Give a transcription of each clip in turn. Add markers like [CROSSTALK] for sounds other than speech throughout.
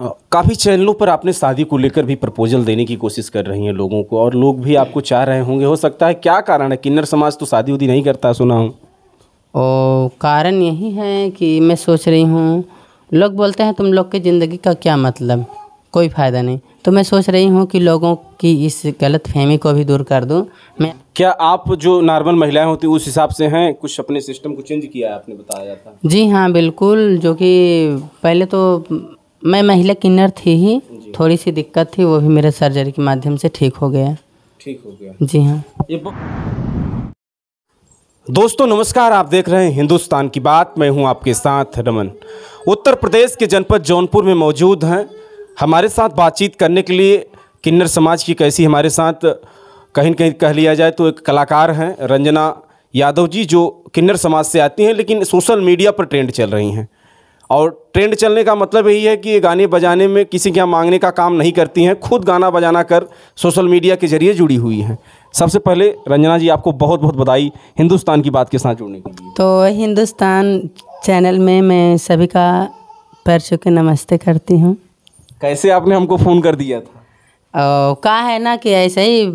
काफ़ी चैनलों पर आपने शादी को लेकर भी प्रपोजल देने की कोशिश कर रही हैं लोगों को और लोग भी आपको चाह रहे होंगे। हो सकता है क्या कारण है? किन्नर समाज तो शादी उदी नहीं करता सुना हूँ। और कारण यही है कि मैं सोच रही हूँ लोग बोलते हैं तुम लोग की ज़िंदगी का क्या मतलब? कोई फ़ायदा नहीं। तो मैं सोच रही हूँ कि लोगों की इस गलत फहमी को भी दूर कर दूँ। मैं क्या आप जो नॉर्मल महिलाएँ होती उस हिसाब से हैं? कुछ अपने सिस्टम को चेंज किया है आपने बताया था। जी हाँ बिल्कुल। जो कि पहले तो मैं महिला किन्नर थी ही थोड़ी सी दिक्कत थी वो भी मेरे सर्जरी के माध्यम से ठीक हो गया। ठीक हो गया। जी हाँ। ये दोस्तों नमस्कार आप देख रहे हैं हिंदुस्तान की बात। मैं हूँ आपके साथ रमन। उत्तर प्रदेश के जनपद जौनपुर में मौजूद हैं। हमारे साथ बातचीत करने के लिए किन्नर समाज की कैसी हमारे साथ कहीं कहीं कह लिया जाए तो एक कलाकार हैं रंजना यादव जी जो किन्नर समाज से आती हैं लेकिन सोशल मीडिया पर ट्रेंड चल रही हैं। और ट्रेंड चलने का मतलब यही है कि ये गाने बजाने में किसी के यहाँ मांगने का काम नहीं करती हैं। खुद गाना बजाना कर सोशल मीडिया के ज़रिए जुड़ी हुई हैं। सबसे पहले रंजना जी आपको बहुत बहुत बधाई हिंदुस्तान की बात के साथ जुड़ने के लिए। तो हिंदुस्तान चैनल में मैं सभी का पैर छू के नमस्ते करती हूँ। कैसे आपने हमको फ़ोन कर दिया था? कहा है ना कि ऐसे ही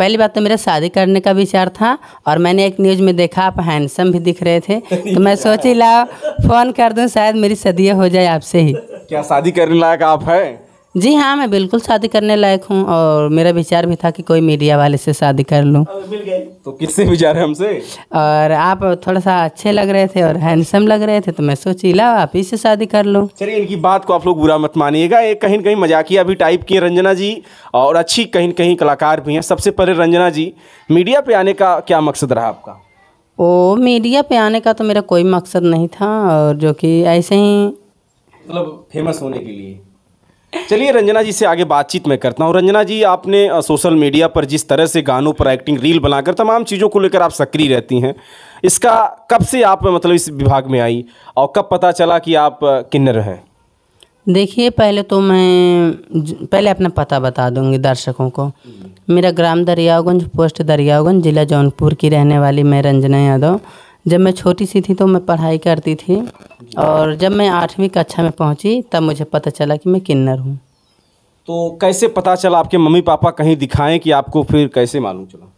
पहली बात तो मेरा शादी करने का विचार था और मैंने एक न्यूज़ में देखा आप हैंडसम भी दिख रहे थे। [LAUGHS] तो मैं सोची ला फ़ोन कर दूँ शायद मेरी सदिया हो जाए आपसे ही। क्या शादी करने लायक आप हैं? जी हाँ मैं बिल्कुल शादी करने लायक हूँ और मेरा विचार भी था कि कोई मीडिया वाले से शादी कर लूँ। तो किससे विचार है हमसे? और आप थोड़ा सा अच्छे लग रहे थे और हैंडसम लग रहे थे तो मैं सोची ला आप ही से शादी कर लूँ। चलिए इनकी बात को आप लोग बुरा मत मानिएगा। ये कहीं न कहीं मजाकिया भी टाइप की रंजना जी और अच्छी कहीं न कहीं कलाकार भी हैं। सबसे पहले रंजना जी मीडिया पे आने का क्या मकसद रहा आपका? ओ मीडिया पे आने का तो मेरा कोई मकसद नहीं था और जो कि ऐसे ही मतलब फ़ेमस होने के लिए। चलिए रंजना जी से आगे बातचीत मैं करता हूँ। रंजना जी, आपने सोशल मीडिया पर जिस तरह से गानों पर एक्टिंग रील बनाकर तमाम चीज़ों को लेकर आप सक्रिय रहती हैं, इसका कब से आप मतलब इस विभाग में आई और कब पता चला कि आप किन्नर हैं? देखिए, पहले तो मैं पहले अपना पता बता दूँगी दर्शकों को। मेरा ग्राम दरियागंज, पोस्ट दरियागंज, जिला जौनपुर की रहने वाली मैं रंजना यादव। जब मैं छोटी सी थी तो मैं पढ़ाई करती थी और जब मैं आठवीं कक्षा में पहुँची तब मुझे पता चला कि मैं किन्नर हूँ। तो कैसे पता चला आपके मम्मी पापा कहीं दिखाएँ कि आपको फिर कैसे मालूम चला?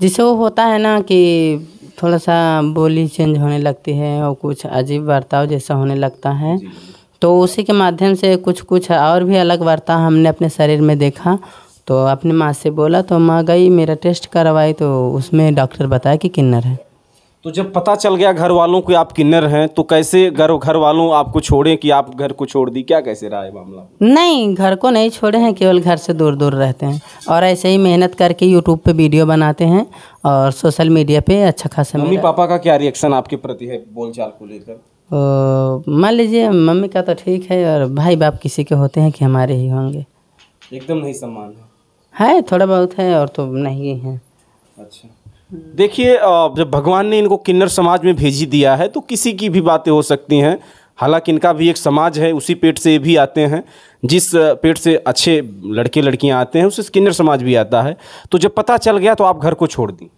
जिससे वो होता है ना कि थोड़ा सा बोली चेंज होने लगती है और कुछ अजीब बर्ताव जैसा होने लगता है तो उसी के माध्यम से कुछ कुछ और भी अलग बर्ताव हमने अपने शरीर में देखा। तो अपनी माँ से बोला तो माँ गई मेरा टेस्ट करवाई। तो उसमें डॉक्टर बताया कि किन्नर है। तो जब पता चल गया घर वालों को आप किन्नर हैं तो कैसे घर घर वालों आपको छोड़ें कि आप घर को छोड़ दी? क्या कैसे रहा है मामला? नहीं घर को नहीं छोड़े हैं केवल घर से दूर दूर रहते हैं। और ऐसे ही मेहनत करके यूट्यूब पे वीडियो बनाते हैं और सोशल मीडिया पे अच्छा खासा मम्मी पापा का क्या रिएक्शन आपके प्रति है बोलचाल को लेकर? मान लीजिए मम्मी का तो ठीक है और भाई बाप किसी के होते हैं कि हमारे ही होंगे। एकदम नहीं सम्मान है। है थोड़ा बहुत है और तो नहीं है। अच्छा। देखिए जब भगवान ने इनको किन्नर समाज में भेजी दिया है तो किसी की भी बातें हो सकती हैं। हालाँकि इनका भी एक समाज है उसी पेट से भी आते हैं। जिस पेट से अच्छे लड़के लड़कियाँ आते हैं उससे किन्नर समाज भी आता है। तो जब पता चल गया तो आप घर को छोड़ दी।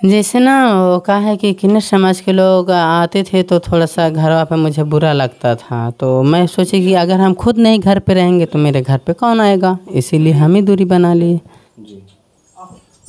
जैसे ना वो कहा है कि किन्नर समाज के लोग आते थे तो थोड़ा सा घर पे मुझे बुरा लगता था। तो मैं सोची कि अगर हम खुद नहीं घर पे रहेंगे तो मेरे घर पे कौन आएगा? इसीलिए हम ही दूरी बना लिए। जी।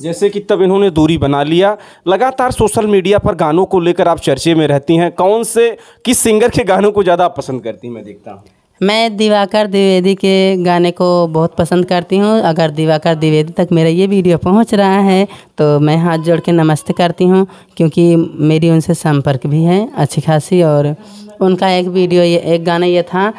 जैसे कि तब इन्होंने दूरी बना लिया। लगातार सोशल मीडिया पर गानों को लेकर आप चर्चे में रहती हैं। कौन से, किस सिंगर के गानों को ज़्यादा पसंद करती हैं? मैं देखता हूँ। मैं दिवाकर द्विवेदी के गाने को बहुत पसंद करती हूँ। अगर दिवाकर द्विवेदी तक मेरा ये वीडियो पहुँच रहा है तो मैं हाथ जोड़ के नमस्ते करती हूँ, क्योंकि मेरी उनसे संपर्क भी है, अच्छी खासी, और उनका एक वीडियो, ये एक गाना ये था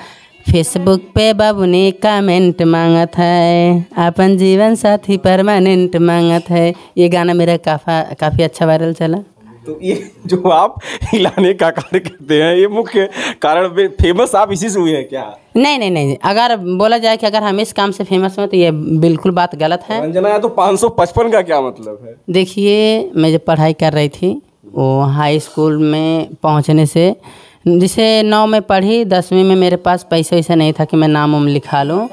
फेसबुक पे बाबू ने कमेंट मांगत है। अपन जीवन साथी परमानेंट मांगत है। ये गाना मेरा काफ़ा काफ़ी अच्छा वायरल चला। तो ये जो आप हिलाने का कार्य करते हैं ये मुख्य कारण फ़ेमस आप इसी से हुए हैं क्या? नहीं नहीं नहीं। अगर बोला जाए कि अगर हम इस काम से फ़ेमस हुए तो ये बिल्कुल बात गलत है। रंजना तो 555 का क्या मतलब है? देखिए मैं जब पढ़ाई कर रही थी वो हाई स्कूल में पहुँचने से जैसे नौ में पढ़ी, दसवीं में मेरे पास पैसे वैसे नहीं था कि मैं नाम उम लिखा लूँ।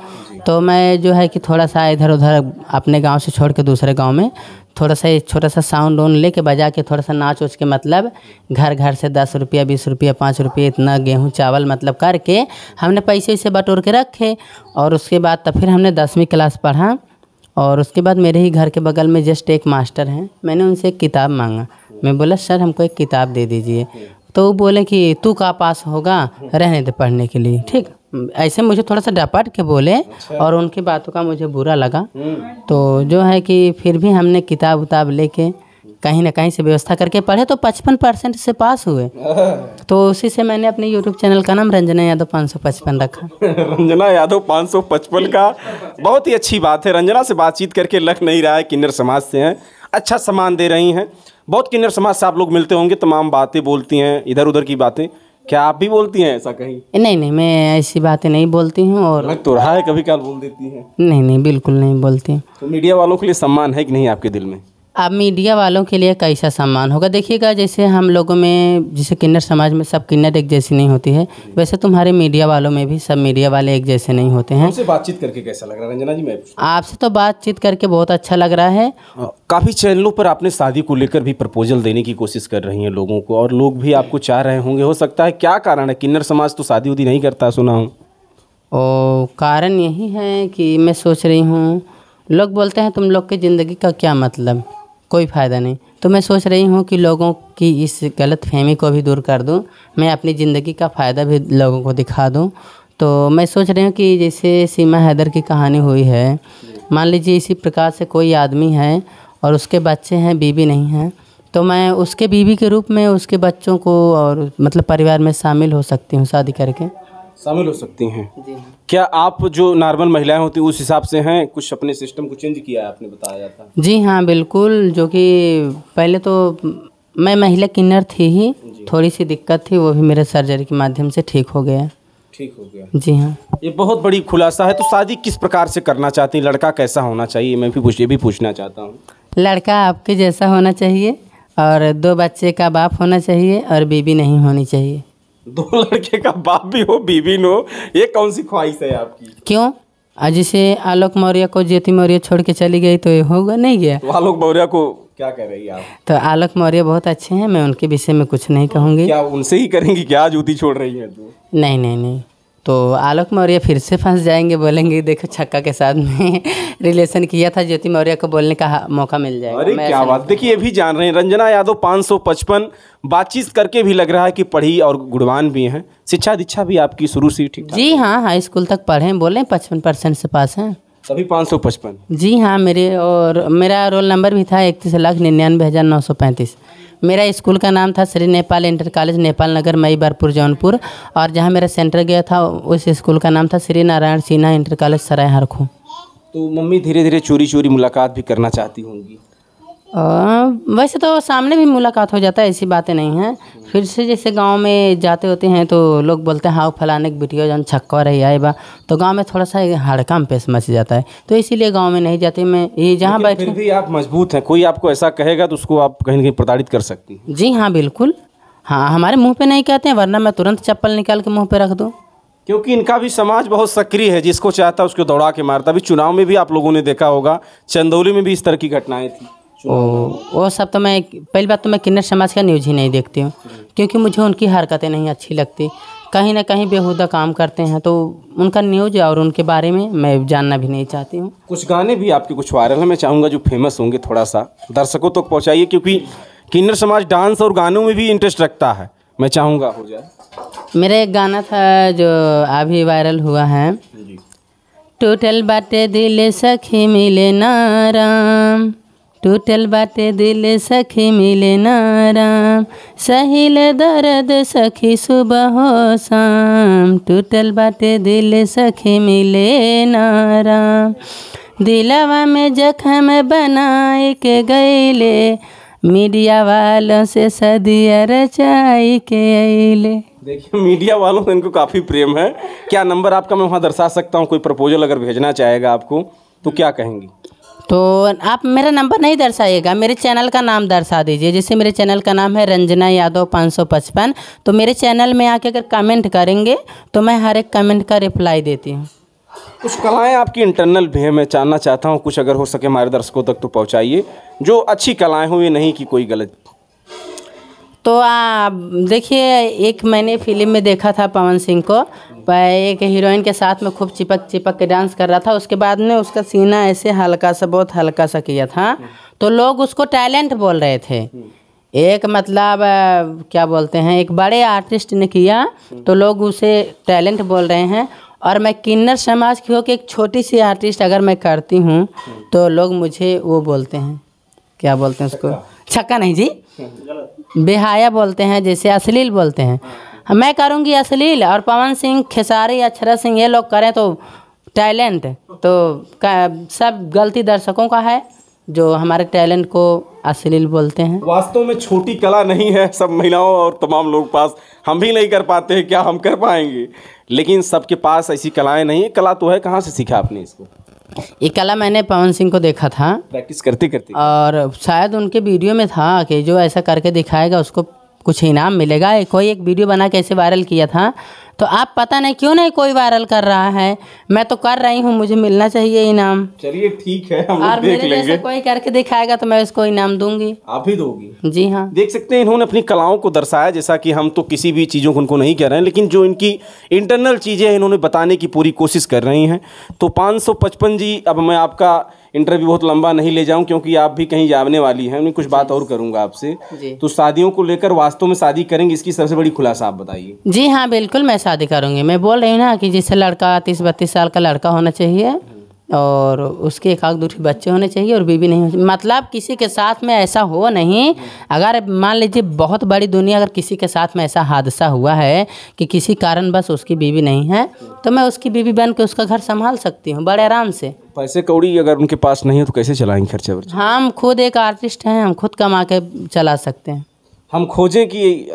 तो मैं जो है कि थोड़ा सा इधर उधर अपने गाँव से छोड़ के दूसरे गाँव में थोड़ा सा छोटा सा साउंड वाउंड लेके बजा के थोड़ा सा नाच उच के मतलब घर घर से दस रुपया, बीस रुपया, पाँच रुपये इतना गेहूँ, चावल मतलब करके हमने पैसे वैसे बटोर के रखे और उसके बाद तब फिर हमने दसवीं क्लास पढ़ा और उसके बाद मेरे ही घर के बगल में जस्ट एक मास्टर हैं। मैंने उनसे एक किताब मांगा। मैं बोला, सर, हमको एक किताब दे दीजिए। तो वो बोले कि तू का पास होगा रहने दे पढ़ने के लिए। ठीक? ऐसे मुझे थोड़ा सा डपट के बोले अच्छा। और उनकी बातों का मुझे बुरा लगा। तो जो है कि फिर भी हमने किताब उताब लेके कहीं ना कहीं से व्यवस्था करके पढ़े तो पचपन परसेंट से पास हुए। [LAUGHS] तो उसी से मैंने अपने यूट्यूब चैनल का नाम रंजना यादव पाँच सौ पचपन रखा। रंजना यादव 555 का। बहुत ही अच्छी बात है। रंजना से बातचीत करके लग नहीं रहा है किन्नर समाज से हैं। अच्छा सम्मान दे रही हैं। बहुत किन्नर समाज से आप लोग मिलते होंगे तमाम बातें बोलती हैं इधर उधर की बातें। क्या आप भी बोलती हैं ऐसा कहीं? नहीं नहीं मैं ऐसी बातें नहीं बोलती हूँ और लग तो रहा है कभी काल बोल देती हैं। नहीं नहीं बिल्कुल नहीं बोलती हूँ। तो मीडिया वालों के लिए सम्मान है कि नहीं आपके दिल में? अब मीडिया वालों के लिए कैसा सम्मान होगा? देखिएगा जैसे हम लोगों में जैसे किन्नर समाज में सब किन्नर एक जैसी नहीं होती है। वैसे तुम्हारे मीडिया वालों में भी सब मीडिया वाले एक जैसे नहीं होते हैं। हमसे बातचीत करके कैसा लग रहा है? रंजना जी मैं आपसे तो बातचीत करके बहुत अच्छा लग रहा है। काफ़ी चैनलों पर आपने शादी को लेकर भी प्रपोजल देने की कोशिश कर रही हैं लोगों को और लोग भी आपको चाह रहे होंगे। हो सकता है क्या कारण है? किन्नर समाज तो शादी उदी नहीं करता सुना हूँ। और कारण यही है कि मैं सोच रही हूँ लोग बोलते हैं तुम लोग की ज़िंदगी का क्या मतलब? कोई फ़ायदा नहीं। तो मैं सोच रही हूँ कि लोगों की इस गलत फहमी को भी दूर कर दूँ। मैं अपनी ज़िंदगी का फ़ायदा भी लोगों को दिखा दूँ। तो मैं सोच रही हूँ कि जैसे सीमा हैदर की कहानी हुई है, मान लीजिए इसी प्रकार से कोई आदमी है और उसके बच्चे हैं, बीवी नहीं हैं तो मैं उसके बीवी के रूप में उसके बच्चों को और मतलब परिवार में शामिल हो सकती हूँ शादी करके। शामिल हो सकती हैं। जी क्या आप जो नॉर्मल महिलाएँ होती उस हिसाब से हैं? कुछ अपने सिस्टम को चेंज किया है आपने बताया था। जी हाँ बिल्कुल जो कि पहले तो मैं महिला किन्नर थी ही। थोड़ी सी दिक्कत थी वो भी मेरे सर्जरी के माध्यम से ठीक हो गया। ठीक हो गया। जी हाँ। ये बहुत बड़ी खुलासा है तो शादी किस प्रकार से करना चाहती हैं? लड़का कैसा होना चाहिए? मैं भी पूछ ये भी पूछना चाहता हूँ। लड़का आपके जैसा होना चाहिए और दो बच्चे का बाप होना चाहिए और बीबी नहीं होनी चाहिए। दो लड़के का बाप भी हो बीवी न हो ये कौन सी ख्वाहिश है आपकी? क्यों? आज जैसे आलोक मौर्य को ज्योति मौर्य छोड़ के चली गई तो ये होगा नहीं गया तो आलोक मौर्य को क्या कह रही है आप? तो आलोक मौर्य बहुत अच्छे हैं मैं उनके विषय में कुछ नहीं कहूँगी। क्या उनसे ही करेंगी? क्या जूती छोड़ रही है तू? नहीं नहीं नहीं। तो आलोक मौर्य फिर से फंस जाएँगे बोलेंगे देखो छक्का के साथ में [LAUGHS] रिलेशन किया था ज्योति मौर्य को बोलने का मौका मिल जाएगा। अरे क्या बात। देखिए ये भी जान रहे हैं। रंजना यादव 555 बातचीत करके भी लग रहा है कि पढ़ी और गुणवान भी हैं। शिक्षा दीक्षा भी आपकी शुरू से ठीक जी हाँ। हाई स्कूल तक पढ़े बोले पचपन परसेंट से पास हैं। सभी पाँच सौ पचपन। जी हाँ मेरे और मेरा रोल नंबर भी था इकतीस लाख निन्यानवे हज़ार नौ सौ पैंतीस। मेरा स्कूल का नाम था श्री नेपाल इंटर कॉलेज, नेपाल नगर, मई बारपुर, जौनपुर। और जहाँ मेरा सेंटर गया था, उस स्कूल का नाम था श्री नारायण सिन्हा इंटर कॉलेज सराय हरखू तो मम्मी धीरे धीरे चोरी चोरी मुलाकात भी करना चाहती होंगी। वैसे तो सामने भी मुलाकात हो जाता है ऐसी बातें नहीं हैं। फिर से जैसे गाँव में जाते होते हैं तो लोग बोलते हैं हाँ फलाने की बिटिया जन छक्का रही आए बा। तो गाँव में थोड़ा सा हड़कम पेश मच जाता है। तो इसीलिए गाँव में नहीं जाते मैं। ये जहाँ बैठे फिर भी आप मज़बूत हैं। कोई आपको ऐसा कहेगा तो उसको आप कहीं ना कहीं प्रताड़ित कर सकती हैं। जी हाँ बिल्कुल। हाँ हमारे मुँह पर नहीं कहते हैं वरना मैं तुरंत चप्पल निकाल के मुँह पे रख दूँ। क्योंकि इनका भी समाज बहुत सक्रिय है। जिसको चाहता है उसको दौड़ा के मारता अभी चुनाव में भी आप लोगों ने देखा होगा चंदौली में भी इस तरह की घटनाएँ थी। वो सब तो मैं पहली बात तो मैं किन्नर समाज का न्यूज़ ही नहीं देखती हूँ क्योंकि मुझे उनकी हरकतें नहीं अच्छी लगती। कहीं ना कहीं बेहुदा काम करते हैं तो उनका न्यूज़ और उनके बारे में मैं जानना भी नहीं चाहती हूँ। कुछ गाने भी आपके कुछ वायरल हैं मैं चाहूँगा जो फ़ेमस होंगे थोड़ा सा दर्शकों तक तो पहुँचाइए क्योंकि किन्नर समाज डांस और गानों में भी इंटरेस्ट रखता है। मैं चाहूँगा हो जाए। मेरा एक गाना था जो अभी वायरल हुआ है। टूटल बाटे दिल सखी मिले नाराम। टूटल बाटे दिल सखी मिले नाराम, सहिल दर्द सखी सुबह हो शाम। टूटल बाटे दिल सखी मिले नाराम, दिलवा में जख्म बनाए के गईले। मीडिया वालों से सदिया रचाई के अइले देखिए, मीडिया वालों से इनको काफ़ी प्रेम है। क्या नंबर आपका मैं वहाँ दर्शा सकता हूँ? कोई प्रपोजल अगर भेजना चाहेगा आपको तो क्या कहेंगी? तो आप मेरा नंबर नहीं दर्शाइएगा, मेरे चैनल का नाम दर्शा दीजिए। जैसे मेरे चैनल का नाम है रंजना यादव 555 तो मेरे चैनल में आके अगर कमेंट करेंगे तो मैं हर एक कमेंट का रिप्लाई देती हूँ। कुछ कलाएँ आपकी इंटरनल भी है मैं जानना चाहता हूँ, कुछ अगर हो सके हमारे दर्शकों तक तो पहुँचाइए। जो अच्छी कलाएँ हो, ये नहीं कि कोई गलत। तो देखिए, एक मैंने फ़िल्म में देखा था पवन सिंह को। एक हीरोइन के साथ में खूब चिपक चिपक के डांस कर रहा था। उसके बाद में उसका सीना ऐसे हल्का सा, बहुत हल्का सा किया था। तो लोग उसको टैलेंट बोल रहे थे। एक मतलब क्या बोलते हैं, एक बड़े आर्टिस्ट ने किया तो लोग उसे टैलेंट बोल रहे हैं। और मैं किन्नर समाज की होकर एक छोटी सी आर्टिस्ट अगर मैं करती हूँ तो लोग मुझे वो बोलते हैं। क्या बोलते हैं उसको? छक्का नहीं जी? बेहाया बोलते हैं, जैसे अश्लील बोलते हैं। मैं करूँगी अश्लील और पवन सिंह, खेसारी अक्षरा सिंह, ये लोग करें तो टैलेंट। तो सब गलती दर्शकों का है, जो हमारे टैलेंट को अश्लील बोलते हैं। वास्तव में छोटी कला नहीं है सब महिलाओं और तमाम लोग पास। हम भी नहीं कर पाते हैं, क्या हम कर पाएँगे? लेकिन सबके पास ऐसी कलाएँ नहीं है कला तो है, कहाँ से सीखा आपने इसको? ये कला मैंने पवन सिंह को देखा था। प्रैक्टिस करते करते। और शायद उनके वीडियो में था कि जो ऐसा करके दिखाएगा उसको कुछ इनाम मिलेगा। एक कोई एक वीडियो बना के ऐसे वायरल किया था तो आप पता नहीं क्यों नहीं कोई वायरल कर रहा है? मैं तो कर रही हूँ मुझे मिलना चाहिए इनाम। चलिए ठीक है हम और देख मेरे लेंगे। कोई करके दिखाएगा तो मैं उसको इनाम दूँगी। आप ही दोगी। जी हाँ। देख सकते हैं इन्होंने अपनी कलाओं को दर्शाया जैसा कि हम तो किसी भी चीज़ों को उनको नहीं कह रहे हैं लेकिन जो इनकी इंटरनल चीज़ें हैं इन्होंने बताने की पूरी कोशिश कर रही हैं। तो 555 जी अब मैं आपका इंटरव्यू बहुत लंबा नहीं ले जाऊँ क्योंकि आप भी कहीं जाने वाली हैं। मैं कुछ बात और करूँगा आपसे। तो शादियों को लेकर वास्तव में शादी करेंगे इसकी सबसे बड़ी खुलासा आप बताइए। जी हाँ बिल्कुल मैं शादी करूँगी। मैं बोल रही हूँ ना कि जैसे लड़का तीस बत्तीस साल का लड़का होना चाहिए और उसके एक आध दूसरे बच्चे होने चाहिए और बीवी नहीं होनी मतलब किसी के साथ में ऐसा हो नहीं। अगर मान लीजिए बहुत बड़ी दुनिया अगर किसी के साथ में ऐसा हादसा हुआ है कि किसी कारण बस उसकी बीवी नहीं है तो मैं उसकी बीवी बन के उसका घर संभाल सकती हूँ बड़े आराम से। पैसे कौड़ी अगर उनके पास नहीं है तो कैसे चलाएँगे खर्चा वर्चा? हम खुद एक आर्टिस्ट हैं हम खुद कमा के चला सकते हैं। हम खोजें कि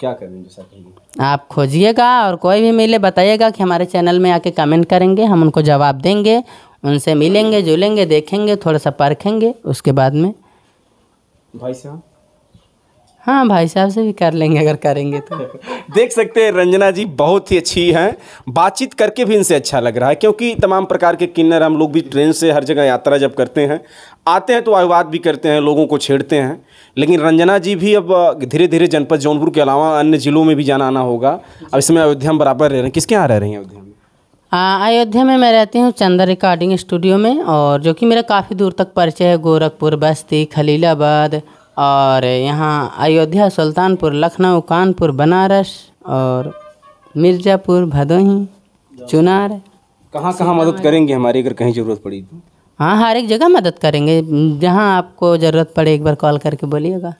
क्या करेंगे आप खोजिएगा और कोई भी मिले बताइएगा कि हमारे चैनल में आके कमेंट करेंगे हम उनको जवाब देंगे उनसे मिलेंगे जुलेंगे देखेंगे थोड़ा सा परखेंगे उसके बाद में। भाई साहब? हाँ भाई साहब से भी कर लेंगे अगर करेंगे तो। [LAUGHS] देख सकते हैं रंजना जी बहुत ही अच्छी हैं। बातचीत करके भी इनसे अच्छा लग रहा है क्योंकि तमाम प्रकार के किन्नर हम लोग भी ट्रेन से हर जगह यात्रा जब करते हैं आते हैं तो अभिवाद भी करते हैं लोगों को छेड़ते हैं। लेकिन रंजना जी भी अब धीरे धीरे जनपद जौनपुर के अलावा अन्य जिलों में भी जाना आना होगा। अब इसमें अयोध्या में बराबर रह रहे हैं। किसके यहाँ रह रही हैं अयोध्या में? अयोध्या में मैं रहती हूँ चंदा रिकॉर्डिंग स्टूडियो में और जो कि मेरा काफ़ी दूर तक परिचय है गोरखपुर बस्ती खलीलाबाद और यहाँ अयोध्या सुल्तानपुर लखनऊ कानपुर बनारस और मिर्ज़ापुर भदोही चुनार। कहाँ कहाँ मदद करेंगे हमारी अगर कहीं ज़रूरत पड़ी तो? हाँ हर एक जगह मदद करेंगे। जहाँ आपको ज़रूरत पड़े एक बार कॉल करके बोलिएगा।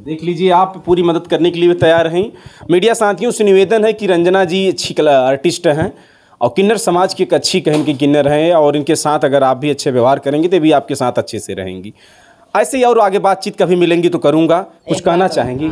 देख लीजिए आप पूरी मदद करने के लिए तैयार हैं। मीडिया साथियों से निवेदन है कि रंजना जी अच्छी कला आर्टिस्ट हैं। और किन्नर समाज की एक अच्छी कहन की किन्नर हैं और इनके साथ अगर आप भी अच्छे व्यवहार करेंगे तो भी आपके साथ अच्छे से रहेंगी। ऐसे ही और आगे बातचीत कभी मिलेंगी तो करूँगा। कुछ कहना चाहेंगी?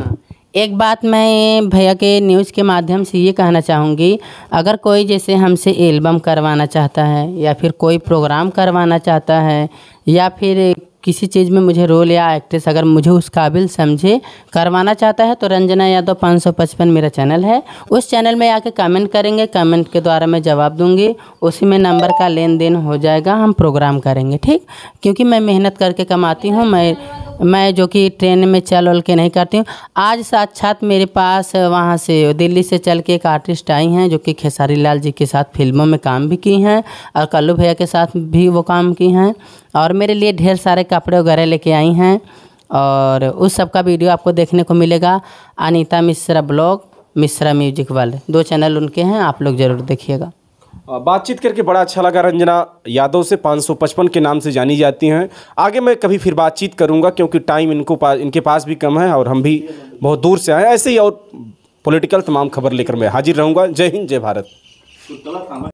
एक बात मैं भैया के न्यूज़ के माध्यम से ये कहना चाहूँगी अगर कोई जैसे हमसे एल्बम करवाना चाहता है या फिर कोई प्रोग्राम करवाना चाहता है या फिर किसी चीज़ में मुझे रोल या एक्ट्रेस अगर मुझे उस काबिल समझे, करवाना चाहता है तो रंजना यादव पाँच सौ पचपन मेरा चैनल है। उस चैनल में आके कमेंट करेंगे, कमेंट के द्वारा मैं जवाब दूँगी। उसी में नंबर का लेन देन हो जाएगा, हम प्रोग्राम करेंगे, ठीक? क्योंकि मैं मेहनत करके कमाती हूँ, मैं मैं जो कि ट्रेन में चल उल के नहीं करती हूँ। आज साक्षात मेरे पास वहाँ से दिल्ली से चल के एक आर्टिस्ट आई हैं, जो कि खेसारी लाल जी के साथ फ़िल्मों में काम भी की हैं और कल्लू भैया के साथ भी वो काम की हैं। और मेरे लिए ढेर सारे कपड़े वगैरह लेके आई हैं और उस सब का वीडियो आपको देखने को मिलेगा। अनिता मिश्रा ब्लॉग, मिश्रा म्यूज़िक वाले। दो चैनल उनके हैं, आप लोग ज़रूर देखिएगा। बातचीत करके बड़ा अच्छा लगा रंजना। यादव से 555 के नाम से जानी जाती हैं। आगे मैं कभी फिर बातचीत करूँगा क्योंकि टाइम इनको पास इनके पास भी कम है और हम भी बहुत दूर से आए ऐसे ही और पॉलिटिकल तमाम खबर लेकर मैं हाजिर रहूँगा। जय हिंद, जय भारत।